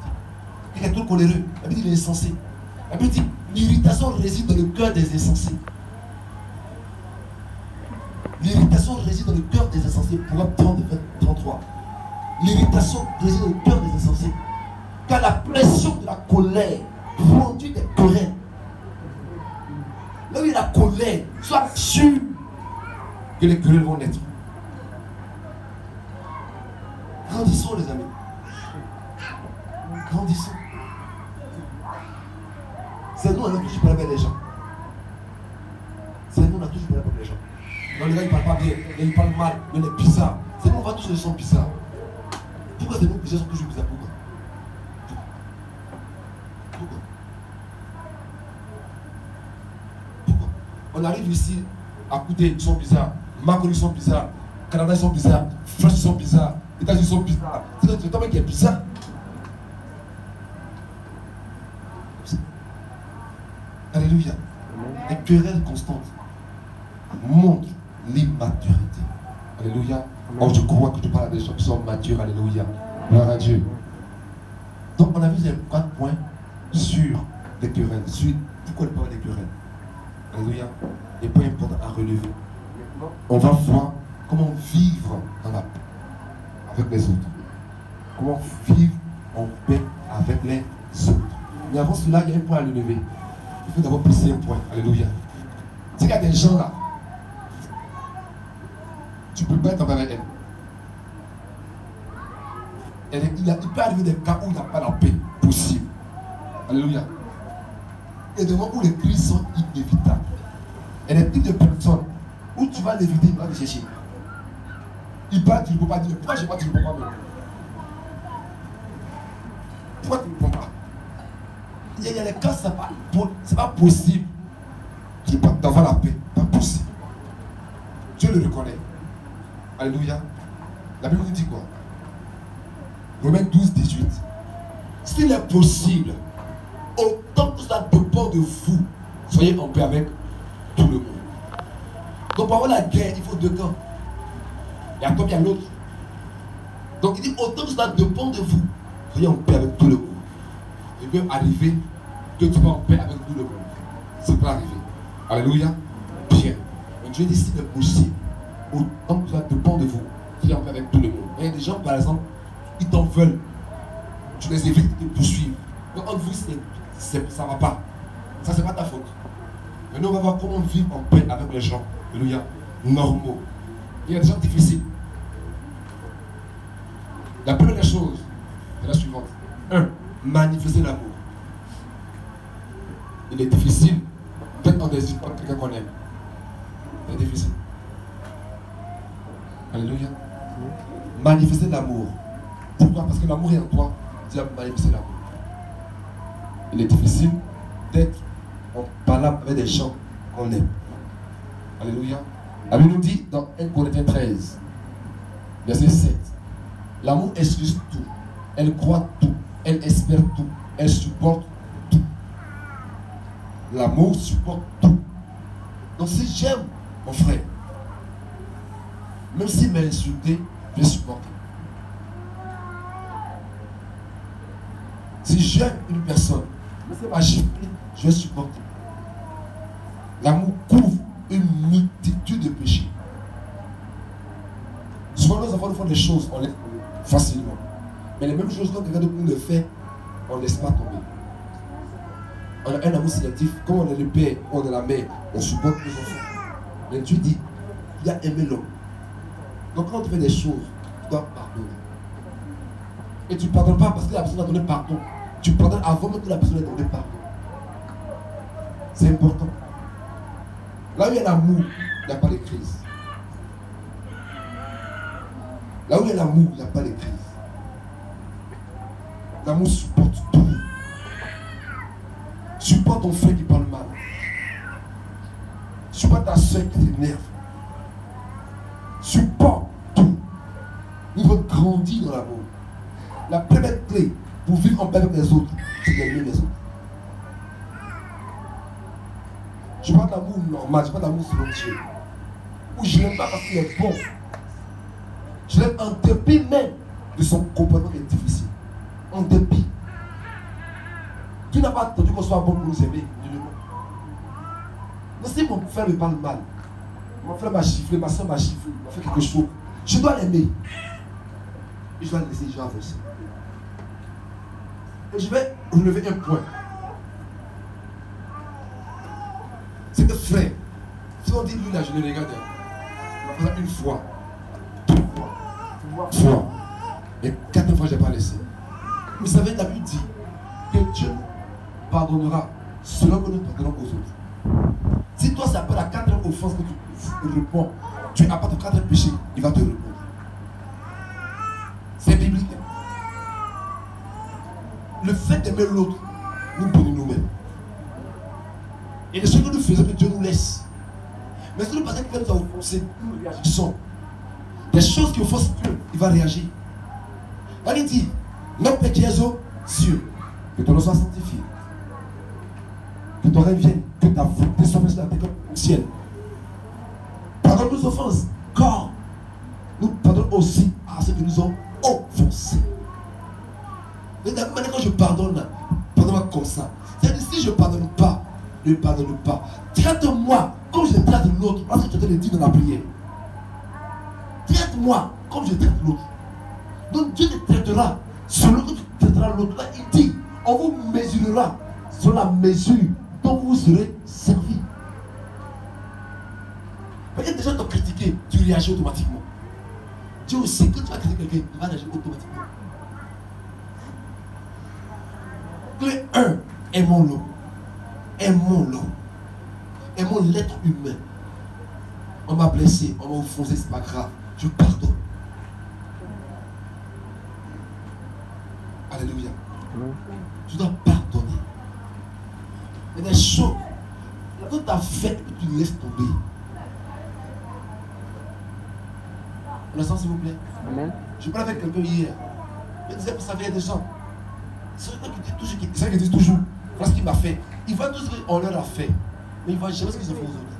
S1: Quelqu'un est trop coléreux. La Bible dit il est insensé. La Bible dit l'irritation réside dans le cœur des insensés. L'irritation réside dans le cœur des insensés. Proverbe 30, 33. L'irritation réside dans le cœur des insensés. Car la pression de la colère produit des querelles. Là où il y a la colère, sois sûr que les querelles vont naître. Grandissons les amis. Grandissons. C'est nous, on a toujours parlé avec les gens. C'est nous, on a toujours parlé avec les gens. Non, les gars, ils ne parlent pas bien, ils parlent mal, mais les bizarres. C'est nous, on va tous les gens bizarres. Pourquoi c'est nous, les gens sont toujours bizarres Pourquoi Pourquoi Pourquoi On arrive ici, à sont bizarres. Macron, sont bizarres. Canada, sont bizarres. France, sont bizarres. États-Unis sont bizarres. C'est toi qui est bizarre. Alléluia. Les querelles constantes montrent l'immaturité. Alléluia. Oh, je crois que tu parles des gens qui sont matures. Alléluia. Gloire à Dieu. Donc, on a vu ces quatre points sur les querelles. Sur pourquoi il parle des querelles? Alléluia. Les points importants à relever. On va voir comment vivre dans la paix avec les autres. Comment vivre en paix avec les autres. Mais avant cela, il y a un point à relever. Il faut d'abord placer un point. Alléluia. Qu'il y a des gens là. Tu peux pas être avec elle. il, il peut arriver des cas où il n'y a pas la paix possible. Alléluia. Et des moments où les crises sont inévitables. Et des types de personnes où tu vas l'éviter, il va les chercher. Il part, tu ne peux pas dire. Pourquoi je ne pas, tu ne peux pas? Me Pourquoi tu ne peux pas? Il y a des cas, ce n'est pas, possible. D'avoir la paix. Pas possible. Dieu le reconnaît. Alléluia. La Bible nous dit quoi? Romains 12, 18. S'il est possible, autant que ça dépend de vous, soyez en paix avec. Pour avoir la guerre, il faut deux camps. Il y a comme il y a l'autre. Donc il dit autant que cela dépend de vous, soyez en paix avec tout le monde. Il peut arriver que tu sois en paix avec tout le monde. Ça peut arriver. Alléluia. Bien. Mais Dieu dit s'il est possible, autant que cela dépend de vous, soyez en paix avec tout le monde. Il y a des gens, par exemple, ils t'en veulent. Tu les évites de te poursuivre. Donc vous, ça ne va pas. Ça, c'est pas ta faute. Maintenant, on va voir comment vivre en paix avec les gens. Alléluia. Normaux. Il y a des gens difficiles. La première chose est la suivante. Un, manifester l'amour. Il est difficile. Peut-être qu'on n'hésite pas quelqu'un qu'on aime. C'est difficile. Alléluia. Manifester l'amour. Pourquoi? Parce que l'amour est en toi. Tu manifester l'amour. Il est difficile d'être parlant avec des gens qu'on aime. Alléluia. La Bible nous dit dans 1 Corinthiens 13, verset 7, l'amour excuse tout, elle croit tout, elle espère tout, elle supporte tout. L'amour supporte tout. Donc si j'aime mon frère, même s'il m'a insulté, je vais supporter. Si j'aime une personne, même s'il m'a je vais supporter. L'amour couvre une multitude de péchés. Souvent, nos enfants font des choses, on laisse facilement. Mais les mêmes choses, quand quelqu'un nous le fait, on ne laisse pas tomber. On a un amour sélectif. Comme on est le père, on est la mère, on supporte nos enfants. Mais Dieu dit, il a aimé l'homme. Donc quand tu fais des choses, tu dois pardonner. Et tu ne pardonnes pas parce que la personne a donné pardon. Tu pardonnes avant même que la personne ait donné pardon. C'est important. Là où il y a l'amour, il n'y a pas de crise. Là où il y a l'amour, il n'y a pas de crise. L'amour supporte tout. Supporte ton frère qui parle mal. Supporte ta soeur qui t'énerve. Supporte tout. Nous devons grandir dans l'amour. La première clé pour vivre en paix avec les autres, c'est d'aimer les autres. Je parle d'amour normal, je parle d'amour Dieu. Où je l'aime pas parce qu'il est bon. Je l'aime en dépit même de son comportement qui est difficile. En dépit. Tu n'as pas attendu qu'on soit bon pour nous aimer. Mais si mon frère me parle mal, mon frère m'a chiffré, ma soeur m'a chiffré, m'a fait quelque chose, je dois l'aimer. Et je dois laisser, je dois avancer. Et je vais relever un point. C'est que frère, si on dit lui là, je le regarde, une fois, deux fois, trois fois, et quatre fois, je n'ai pas laissé. Vous savez, la Bible dit que Dieu pardonnera selon que nous pardonnons aux autres. Si toi, c'est après la quatrième offense que tu réponds, tu à part de quatre péchés, il va te répondre. C'est biblique. Le fait d'aimer l'autre nous prenons nous-mêmes. Et les choses que nous faisons, Dieu. Mais si le passé qui nous a offensé, nous réagissons. Des choses qui offensent Dieu, il va réagir. Il dit, notre Père aux cieux, que ton nom soit sanctifié. Que ton règne vienne, que ta volonté soit faite sur la au ciel. Pardonne nos offenses, car nous pardonnons aussi à ceux qui nous ont offensés. Mais maintenant, quand je pardonne, pardonne-moi comme ça. C'est-à-dire, si je ne pardonne pas, ne pardonne pas. Traite-moi comme je traite l'autre, parce que tu as le dire dans la prière. Traite-moi comme je traite l'autre. Donc Dieu te traitera selon que tu traiteras l'autre. Là, il dit, on vous mesurera sur la mesure dont vous serez servi. Peut-être des gens t'ont critiqué, tu réagis automatiquement. Dieu aussi, quand tu vas critiquer quelqu'un, il va réagir automatiquement. Clé 1, aimons-le. Aimons-le. Aimons l'être humain. On m'a blessé, on m'a offensé, c'est pas grave. Je pardonne. Alléluia. Tu dois pardonner. Il y a des choses. Quand tu as fait, tu laisses tomber. Le sens, s'il vous plaît.
S2: Amen.
S1: Je parlais avec quelqu'un hier. Il me disait, vous savez, il y a des gens. C'est vrai qu'ils disent toujours, voilà ce qu'il m'a fait. Ils voient tout ce qu'on leur a fait. Mais ils ne voient jamais ce qu'ils ont fait aux autres.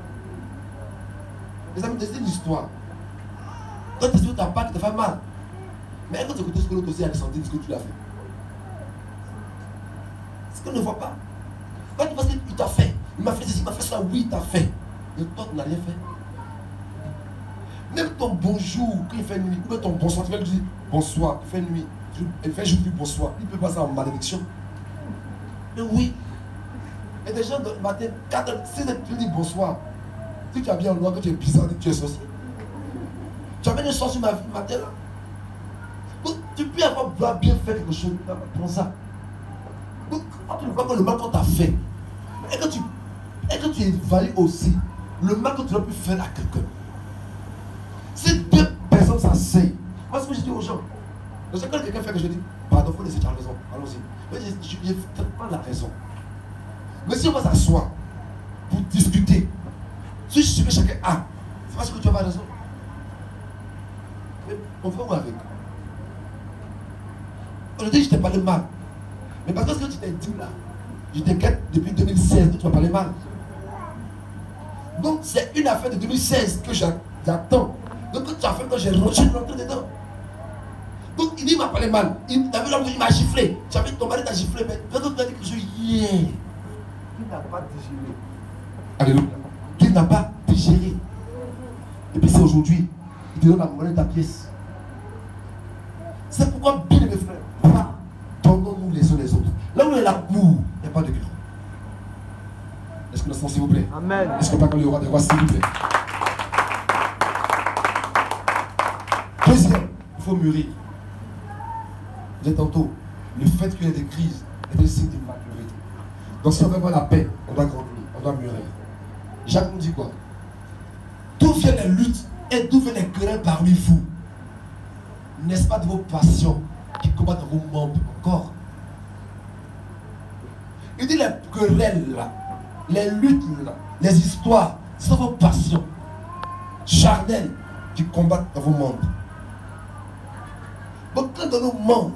S1: Les amis, c'est une histoire. Quand tu sur ta part, tu te fait mal. Mais quand tu écoutes ce que l'autre aussi a ressenti, ce que tu l'as fait. Ce qu'on ne voit pas. Quand tu penses qu'il t'a fait, il m'a fait ceci, il m'a fait ça, oui, il t'a fait. Mais toi, tu n'as rien fait. Même ton bonjour, quand il fait nuit, ou même ton bonsoir, tu vas lui dire bonsoir, il fait nuit, il fait jour bonsoir, il peut passer en malédiction. Mais oui. Et des gens, le matin, 4 heures, 6 heures, tu dis bonsoir. Si tu as bien en loi, que tu es bizarre, tu es sorcier. Tu bien une sorcier sur ma vie, matin là. Donc, tu peux avoir bien fait quelque chose, prends ça. Donc, quand tu vois que le mal qu'on t'a fait, et que tu, et que tu évalues aussi le mal que tu as pu faire à quelqu'un. Si deux personnes s'asseyent, moi ce que je dis aux gens, quand quelqu'un fait que je dis, pardon, il faut laisser, tu as raison, allons-y. Mais je n'ai pas la raison. Mais si on va s'asseoir pour discuter, si je sais que chacun a, c'est parce que tu as pas raison. Mais on va où avec? Aujourd'hui, je t'ai parlé mal. Mais parce que ce que tu t'es dit là, je t'inquiète depuis 2016 que tu vas parler mal. Donc c'est une affaire de 2016 que j'attends. Donc tu as fait quand j'ai rentré dedans. Donc il dit m'a parlé mal. Il, vu il m'a giflé. Tu as ton mari t'a giflé. Mais quand tu as dit qui n'a pas digéré. Alléluia. Qui n'a pas digéré. Et puis c'est aujourd'hui. Il te donne la monnaie de ta pièce. C'est pourquoi, bien mes frères, pardonnons-nous les uns les autres. Là où il y a l'amour, il n'y a pas de grand. Est-ce que le sens, s'il vous plaît?
S2: Amen.
S1: Est-ce que pas quand y aura des rois, s'il vous plaît? Deuxième, il faut mûrir. J'ai tantôt, le fait qu'il y ait des crises est un signe de. Donc si on veut avoir la paix, on doit grandir, on doit mûrir. Jacques nous dit quoi? D'où viennent les luttes et d'où viennent les querelles parmi vous N'est-ce pas de vos passions qui combattent vos membres encore? Il dit les querelles les luttes les histoires, ce sont vos passions charnelles qui combattent dans vos membres. Donc dans nos membres,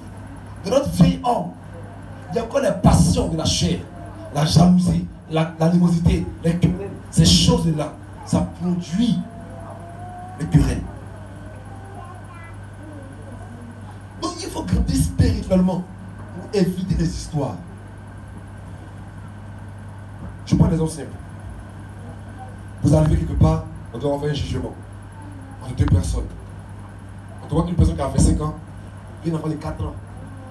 S1: de notre vieil homme, il y a encore les passions de la chair, la jalousie, l'animosité, la, les querelles, ces choses-là, ça produit les querelles. Donc il faut grandir spirituellement pour éviter les histoires. Je prends des exemples simples. Vous arrivez quelque part, on doit envoyer un jugement entre deux personnes. On te voit une personne qui a 25 ans, une enfant de 4 ans,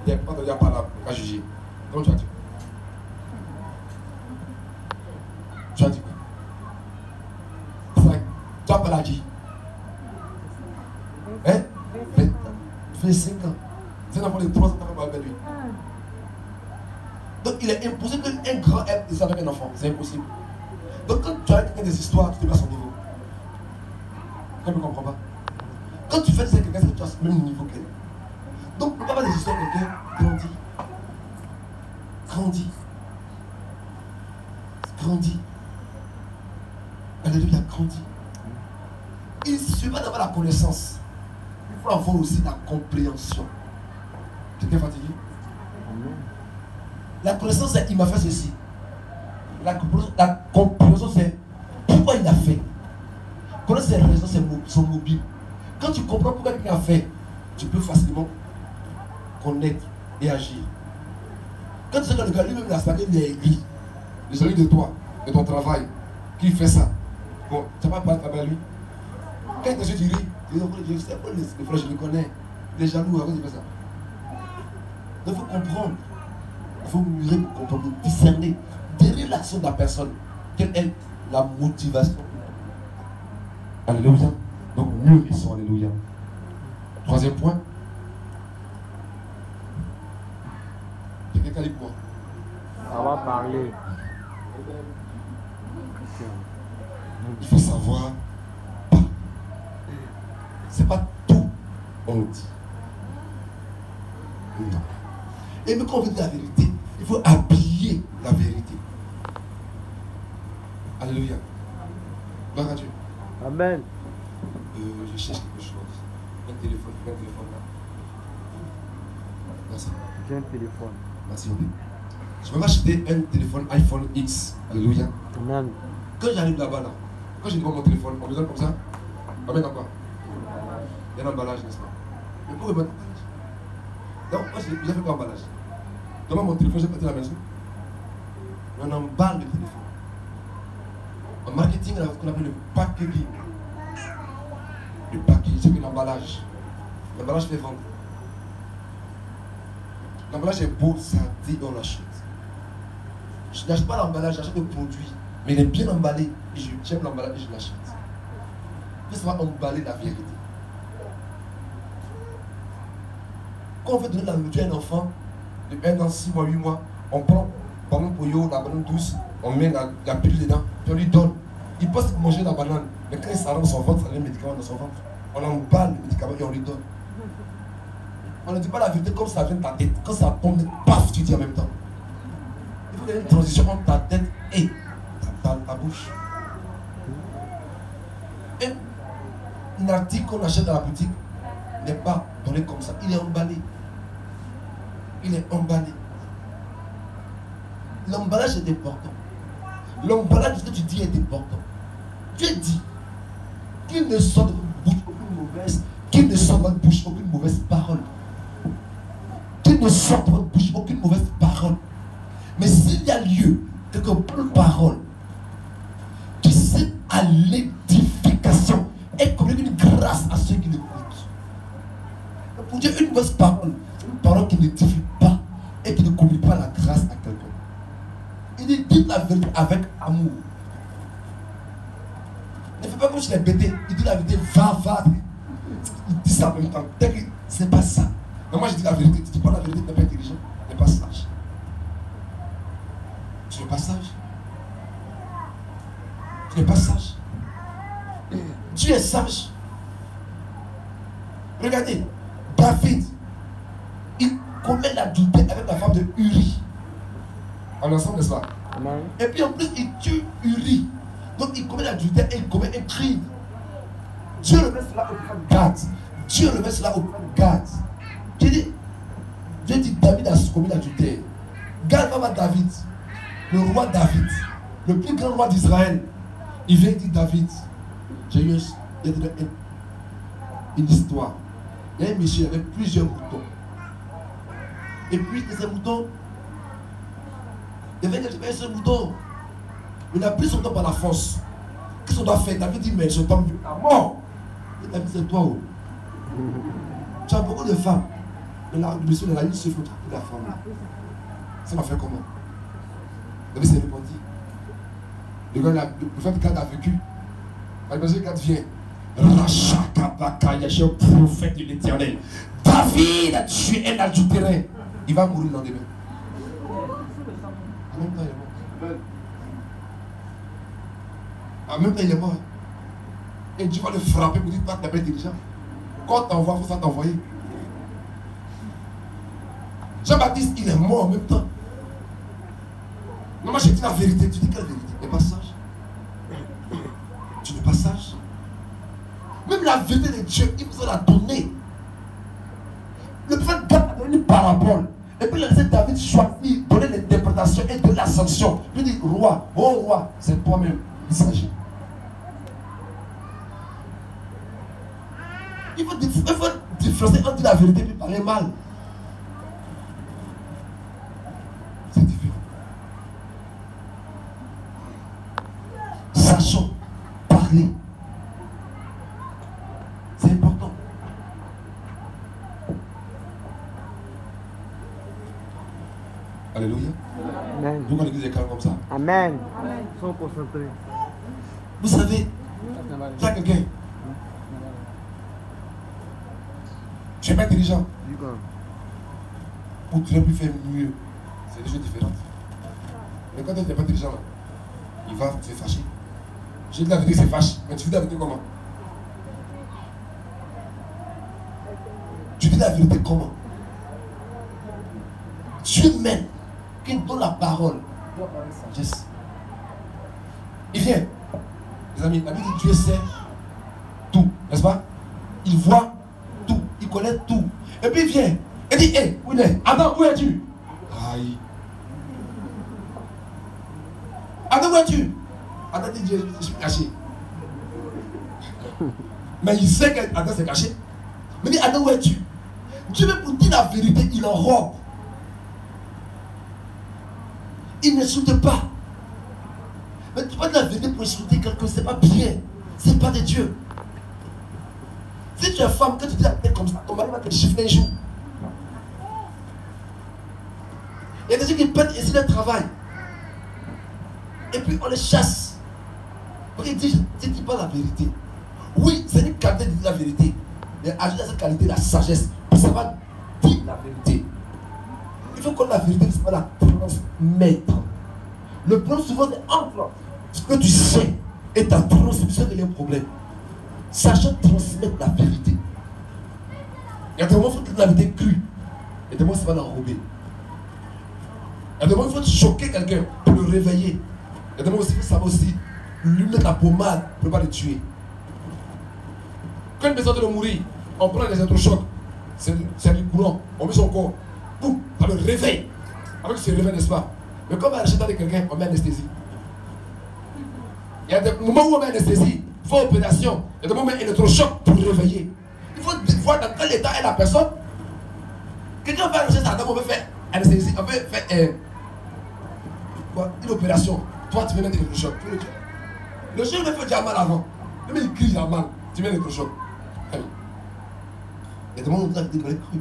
S1: il n'y a pas de pas à juger. Donc tu 20. It's like Jambalaji. Hein? 25 ans. C'est un enfant de 3 ans avec lui? Donc il est impossible qu'un grand aide ça avec un enfant. C'est impossible. Donc quand tu as des histoires, tu te mets à son niveau. Comprends pas. Quand tu fais ça avec quelqu'un, tu as le même niveau qu'elle. Donc le papa des histoires, de quelqu'un grandit. Grandit. Grandit. Alléluia, grandit. il suffit d'avoir la connaissance. Il faut avoir aussi la compréhension. Quelqu'un fatigué? La connaissance, c'est il m'a fait ceci. La, compréhension, c'est pourquoi il a fait. Connaître ses raisons, sont mobiles. Quand tu comprends pourquoi il a fait, tu peux facilement connaître et agir. Quand tu sais que le gars lui-même, il est aigri, les de toi, de ton travail, qui fait ça, bon, tu n'as pas avec lui. Quand ris, tu dis, je sais pas, je le connais. Les jaloux, avant de faire ça. Il faut comprendre. Il faut mieux comprendre, discerner. Derrière l'action de la personne, quelle est la motivation? Alléluia. Donc, mieux ils sont, Alléluia. Troisième point. Quelqu'un dit quoi
S2: On va parler.
S1: Il faut savoir c'est pas tout on dit. Non. Et mais quand on veut dire la vérité, il faut habiller la vérité. Alléluia. Gloire à Dieu.
S2: Amen.
S1: Euh, je cherche quelque chose. Un téléphone, un téléphone là.
S2: Merci. J'ai un téléphone.
S1: Merci. Je vais acheter un téléphone iPhone X. Alléluia.
S2: Amen.
S1: Quand j'arrive là-bas, là, quand j'ai devant mon téléphone, on me donne comme ça. Amen, quoi Il y a un emballage, n'est-ce pas Mais pourquoi mettre l'emballage Donc, moi, j'ai fait quoi emballage Comment mon téléphone, j'ai parti à la maison On emballe le téléphone. En marketing, on a ce qu'on appelle le packaging. Le packaging, c'est l'emballage. L'emballage fait vendre. L'emballage est beau, ça dit on l'achète. Je n'achète pas l'emballage, j'achète le produit. Mais il est bien emballé. J'aime l'emballage et je l'achète. Puis ça va emballer la vérité. Quand on veut donner la nourriture à un enfant de 1 an, 6 mois, 8 mois, on prend banane pollo, la banane douce, on met la, la pilule dedans, puis on lui donne. Il pense manger la banane, mais quand il s'arrête dans son ventre, ça a un médicament dans son ventre. On emballe le médicament et on lui donne. On ne dit pas la vérité comme ça vient de ta tête. Quand ça tombe, paf, tu dis en même temps. Il faut qu'il y ait une transition entre ta tête et ta, ta bouche. Un article qu'on achète dans la boutique n'est pas donné comme ça. Il est emballé. Il est emballé. L'emballage est important. L'emballage que tu dis est important. Dieu dit qu'il ne sort de bouche aucune mauvaise, qu'il ne sort de votre bouche aucune mauvaise parole. Qu'il ne sort de votre bouche aucune mauvaise parole. Mais s'il y a lieu que bonne parole qui sert à l'édification et comme une grâce à ceux qui l'écoutent. Pour Dieu, une mauvaise parole, une parole qui n'édifie pas et qui ne communique pas la grâce à quelqu'un. Il dit, dites la vérité avec amour. Ne fais pas comme si tu es bêté. Il dit la vérité, va, va. Il dit ça en même temps. C'est pas ça. Mais moi, je dis la vérité. Tu dis pas la vérité, tu n'es pas intelligent, tu n'es pas sage. Tu n'es pas sage. Tu n'es pas sage. Dieu est sage. Regardez, David, il commet l'adultère avec la femme de Uri. En ensemble ça. Et puis en plus, il tue Uri. Donc il commet l'adultère et il commet un crime. Dieu le met cela au plan Gad. Dieu le met cela au plan Gad. Dieu dit, Dieu dit David a commis l'adultère. Gad va David, le roi David, le plus grand roi d'Israël. Il vient dire David, j'ai eu une histoire. Il y a un monsieur avec plusieurs moutons. Et puis, ces moutons, il y avait un mouton. Il a pris son temps par la force. Qu'est-ce qu'on doit faire? David dit, mais je tombe à mort. Et David, c'est toi. Oh. Tu as beaucoup de femmes. Mais là, le monsieur de la ligne se fait la femme. Ça va faire comment? David s'est répondu. Le gars, le fait a vécu. Imagine Gad vient. Rachakabaka, je prophète de l'éternel. David a tué un adultère. Il va mourir des mains. En même temps, il est mort. En même temps, il est mort. Et Dieu va le frapper pour dire Toi, tu n'es pas intelligent. Quand t'envoies, il faut ça t'envoyer. Jean-Baptiste, il est mort en même temps. Non, moi, je dis la vérité. Tu dis quelle vérité Tu n'es pas. Tu n'es pas sage. a donné. Le prophète donné une parabole. Et puis il laissé David choisir, donner l'interprétation et de l'ascension. Il dit, roi, oh roi, c'est toi-même. Il s'agit. Il il faut différencier entre la vérité et parler mal. C'est différent. Sachons parler. C'est important. Alléluia.
S2: Amen.
S1: Pourquoi l'église est calme comme ça
S2: Amen. Sont concentrés.
S1: Vous savez, as quelqu'un. Tu n'es pas intelligent. Ou tu pu faire mieux. C'est des choses différentes. Mais quand tu n'es pas intelligent, il va se fâcher. J'ai dit la vérité, c'est fâche. Mais tu dis la vérité comment? Tu dis la vérité comment? Dieu même, qui donne la parole, Il vient. Les amis, la Bible dit Dieu sait tout, n'est-ce pas? Il voit tout, il connaît tout. Et puis il vient. Il dit, hé, où il est? Adam, où es-tu? Aïe. Adam, où es-tu? Adam dit, je suis caché. Mais il sait qu'Adam s'est caché. Mais il dit, Adam, où es-tu? Dieu veut pour dire la vérité, il enrobe. Il n'insulte pas. Mais tu vois de la vérité pour insulter quelqu'un, c'est pas bien. C'est pas de Dieu. Si tu es femme, quand tu tête comme ça, ton mari va te chiffrer un jour. Il y a des gens qui peinent ici le travail. Et puis on les chasse. Parce qu'ils disent, tu ne dis pas la vérité. Oui, c'est une qualité de la vérité. Mais ajoute à cette qualité la sagesse pour savoir dire la vérité. Il faut que la vérité soit la transmettre. Le problème souvent c'est entre ce que tu sais et ta transmission un problème. Sachant transmettre la vérité. Il y a des moments où il faut la vérité crue. Il y a des moments où ça va l'enrober. Il y a des moments où il faut choquer quelqu'un pour le réveiller. Il y a des moments où il faut aussi lui mettre la pommade pour ne pas le tuer. Quand une personne doit mourir, on prend les électrochocs. C'est c'est du courant. On met son corps. Ça le réveille. Avec ce réveil, n'est-ce pas? Mais on va acheter de quelqu'un, on met anesthésie. Il y a des moments où on met anesthésie, il faut opération. Il y a des moments électrochoc pour le réveiller. Il faut voir dans quel état est la personne. Quelqu'un va acheter ça, on veut faire anesthésie, on veut faire une opération. Toi, tu veux mettre électrochoc. Tu veux le chien me fait déjà mal avant. Mec il crie, il a mal. Tu mets l'électrochoc. Hey. Il y a des moments où on la avec cru.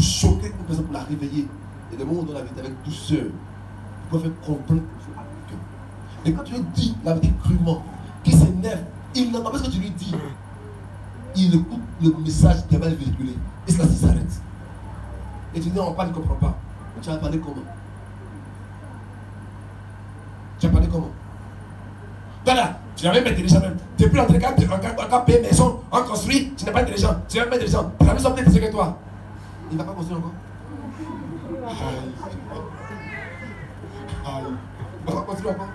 S1: Choquer une personne, pour la réveiller. A des moments où on la vérité avec douceur. Pour faire comprendre quelqu'un. Mais quand tu lui dis la vérité crûment, qui s'énerve, il n'entend pas ce que tu lui dis. Il écoute le message qui est mal véhiculé. Et cela s'arrête. Et tu dis, on parle, il ne comprend pas. Tu vas parler comment? Tu vas parler comment? Voilà, tu n'as même pas intelligent même. Depuis l'entrée, quand tu as payé maison, on construit, tu n'es pas intelligent. Tu n'es même pas intelligent. Sont plus intelligents que toi. Il ne va pas construire encore. Aïe. Aïe. Il ne va pas construire encore.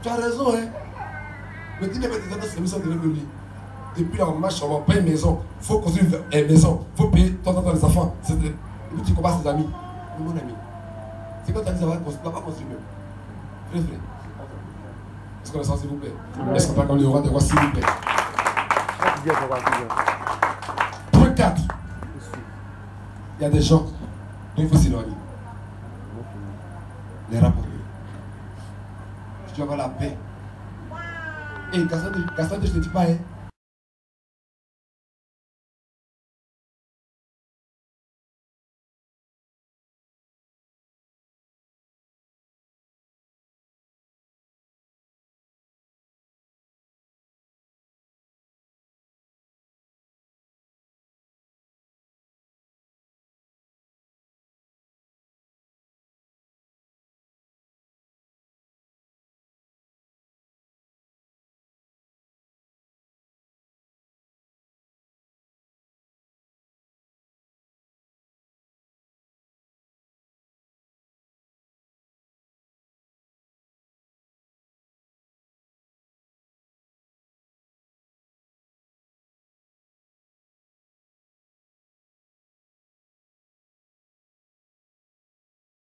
S1: Tu as raison, hein. Mais tu n'es pas intelligent, c'est mission de l'évoluer. Depuis là, on marche, on va payer une maison. Il faut construire une maison. Il faut payer de temps les enfants. Et puis tu compares ses amis. Mais mon ami, c'est quand tu as dit ça va construire, pas construire même. Frère, frère. Est-ce qu'on est sans s'il vous plaît? Est-ce qu'on parle comme le roi des rois, s'il vous plaît? Point 4. Il y a des gens dont il faut s'éloigner. Les rapports. Tu dois avoir la paix. Et Gaston, je ne te dis pas, hein,